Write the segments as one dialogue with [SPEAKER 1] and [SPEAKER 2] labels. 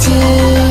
[SPEAKER 1] Chỉ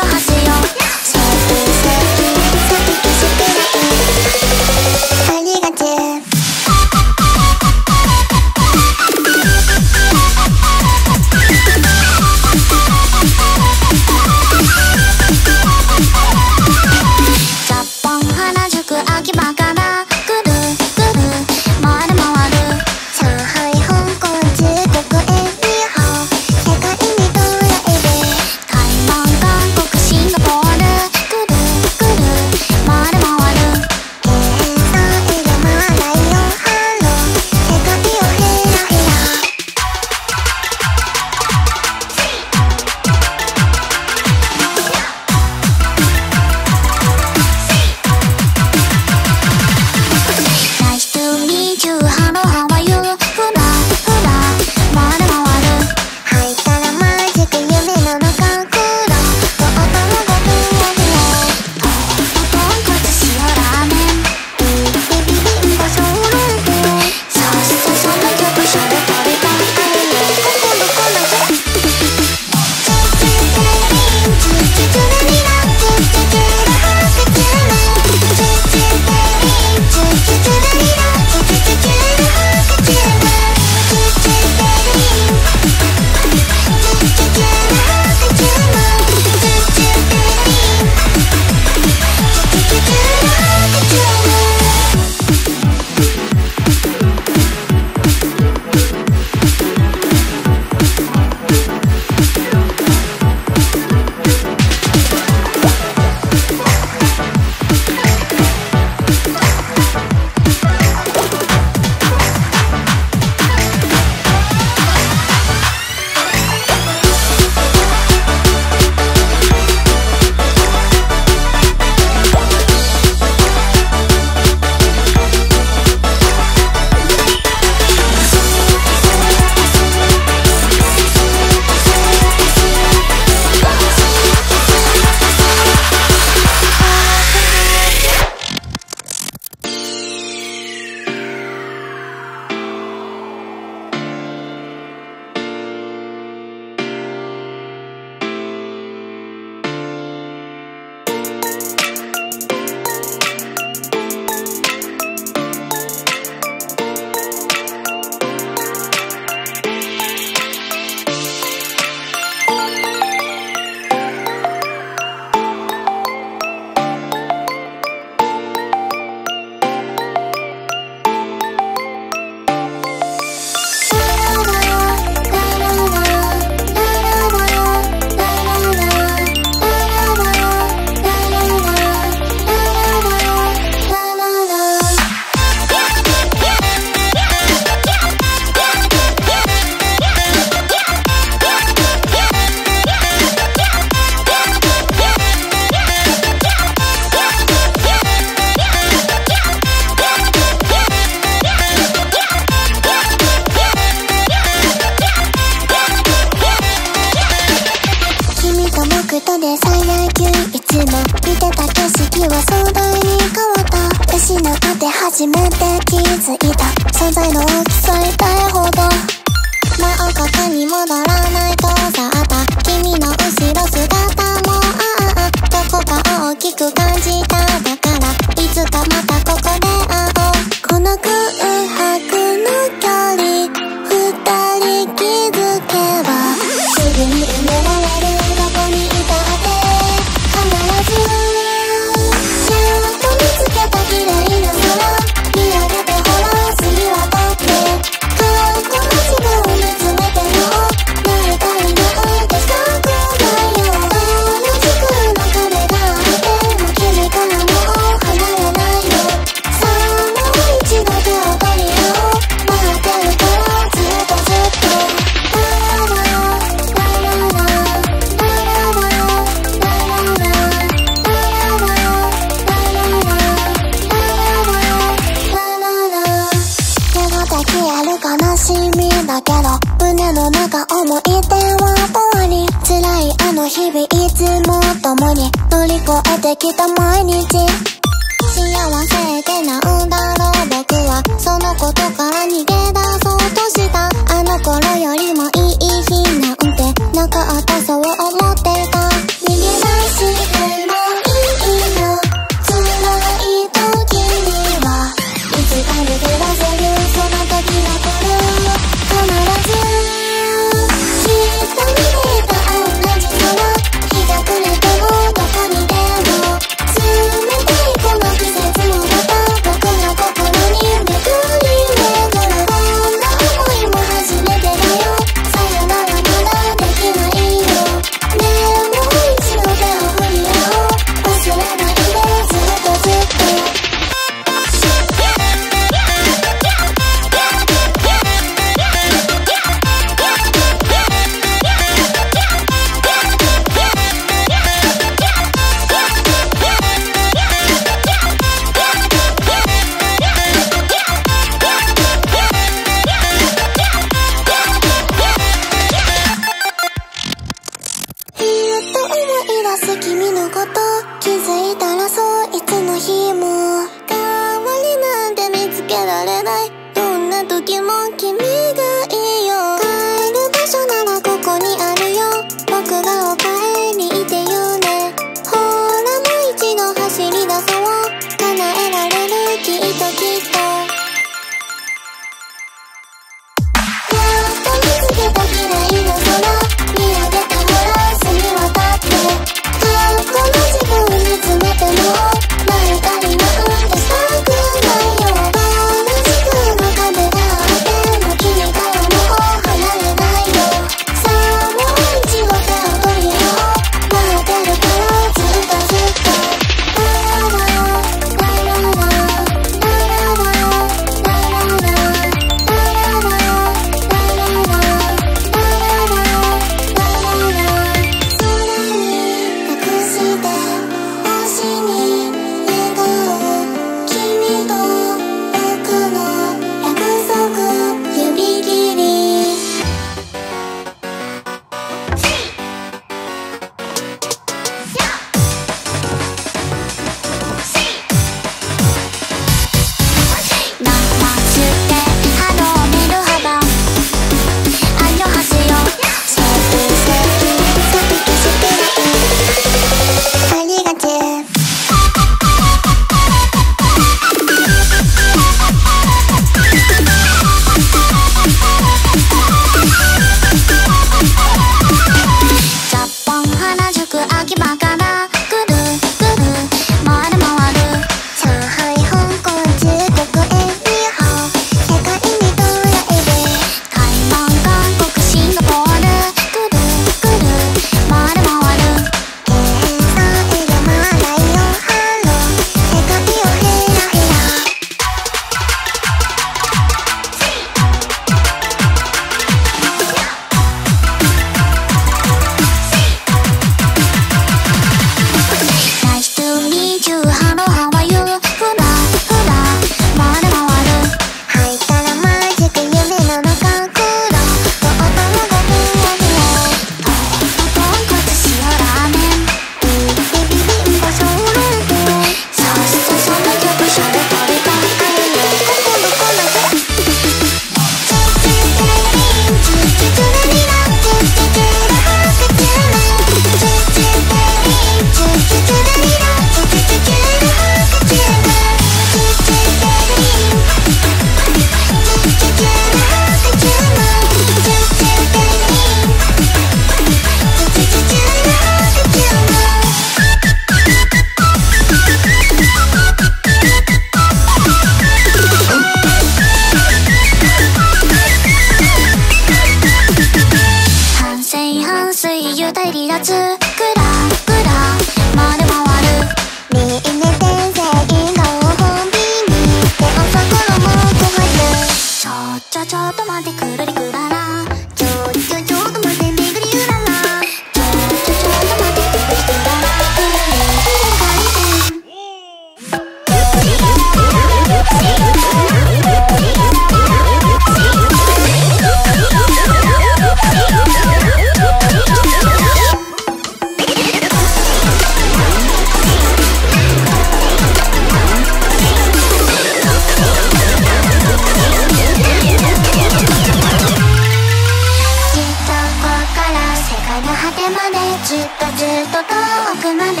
[SPEAKER 1] の果てまでずっとずっと遠くまで。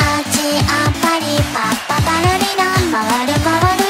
[SPEAKER 1] あっちあっぱりパッパパラリラ回る回る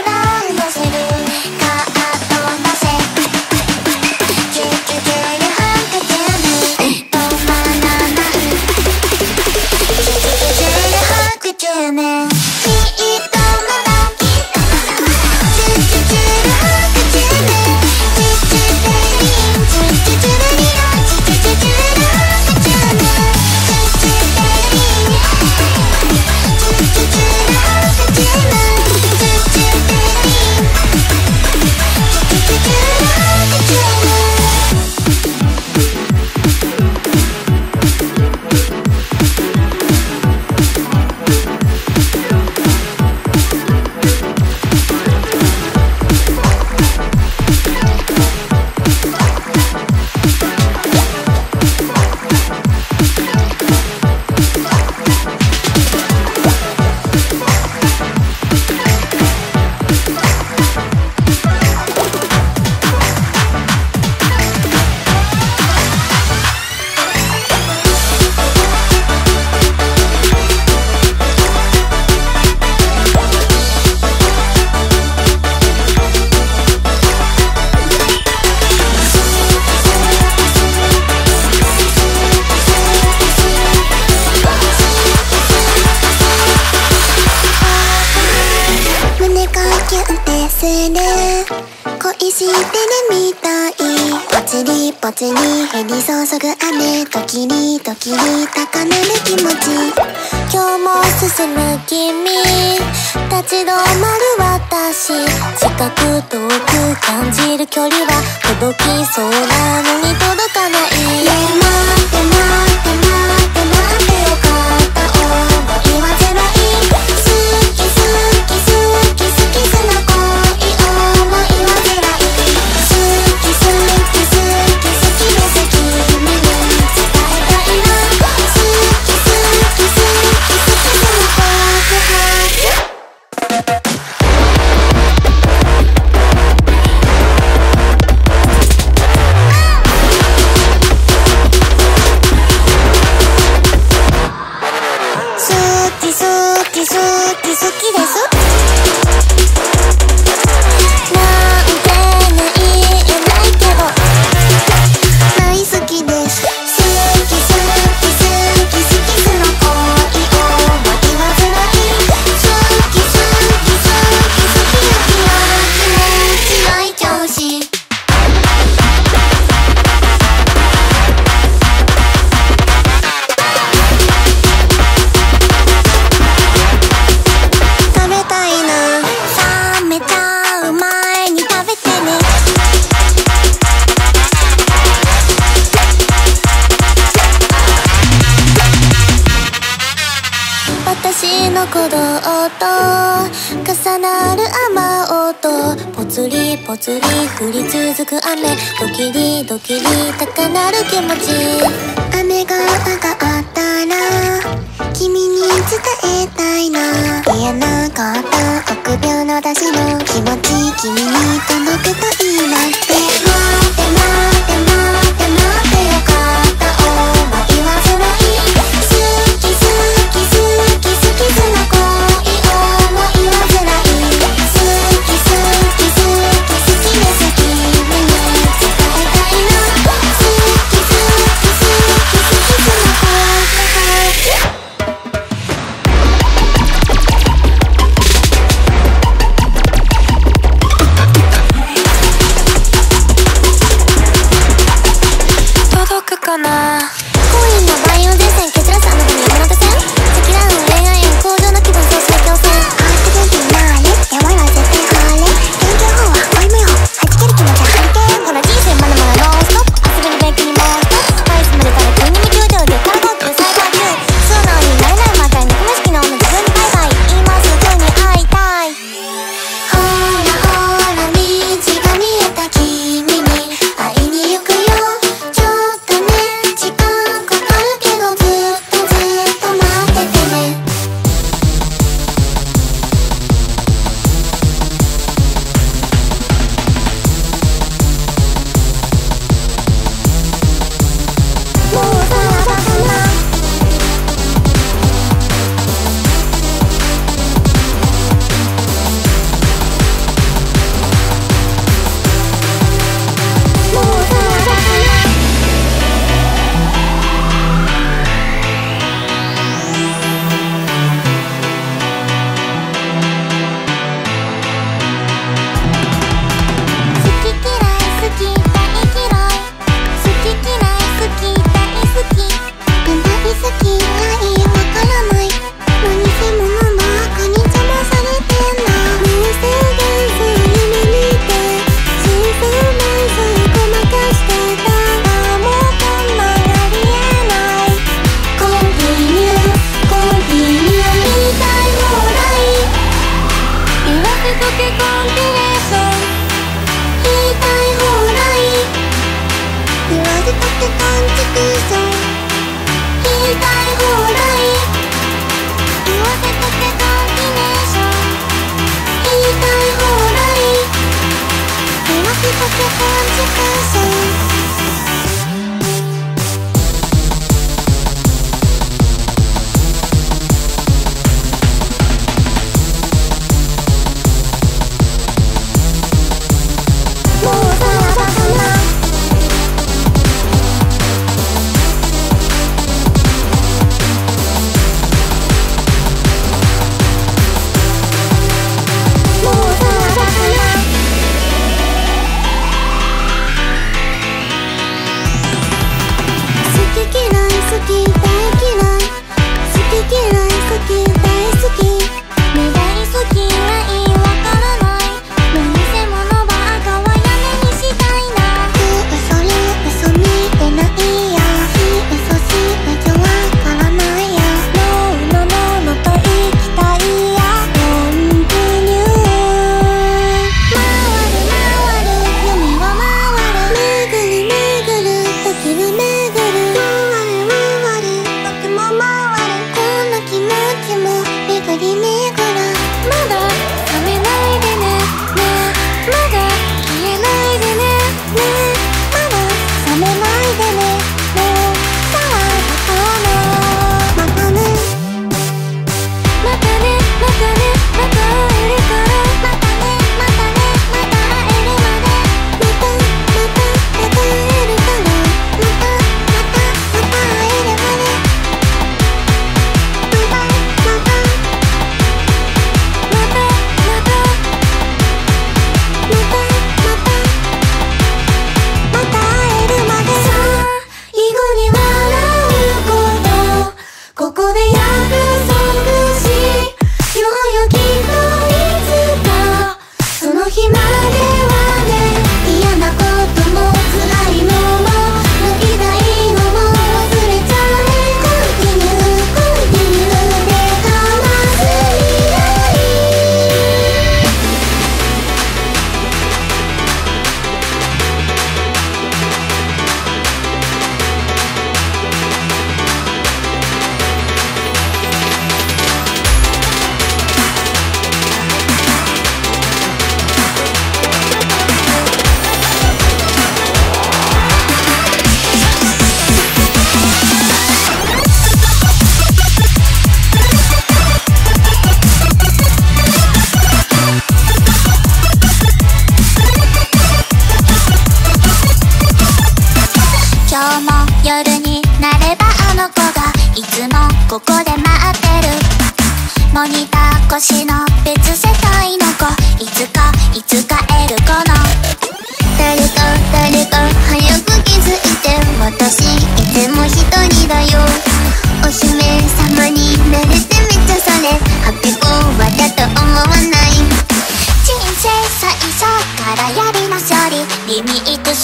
[SPEAKER 1] 気持ち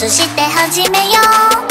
[SPEAKER 1] そして始めよう。